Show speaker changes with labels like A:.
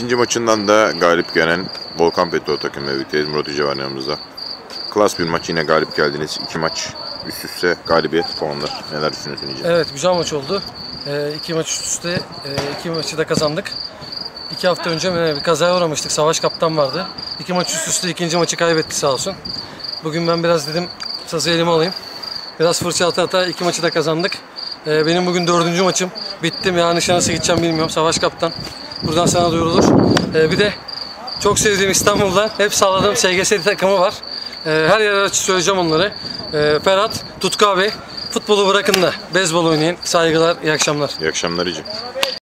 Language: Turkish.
A: İkinci maçından da galip gelen Volkan Petrol takımıyla birlikteyiz. Murat var yanımızda. Klas bir maç yine galip geldiniz. İki maç üst üste galibiyet puanlar. Neler düşünüyorsun Hoca?
B: Evet güzel maç oldu. Ee, iki maç üst üste e, iki maçı da kazandık. İki hafta önce e, bir kazaya uğramıştık. Savaş kaptan vardı. İki maç üst üste ikinci maçı kaybetti sağ olsun. Bugün ben biraz dedim sazı elime alayım. Biraz fırça ata ata iki maçı da kazandık. Ee, benim bugün dördüncü maçım. Bittim yani işe nasıl gideceğim bilmiyorum. Savaş kaptan. Buradan sana duyurulur. Ee, bir de çok sevdiğim İstanbul'da hep sağladığım SGS takımı var. Ee, her yere söyleyeceğim onları. Ee, Ferhat, Tutku abi, futbolu bırakın da beyzbol oynayın. Saygılar, iyi akşamlar.
A: İyi akşamlar Hoca.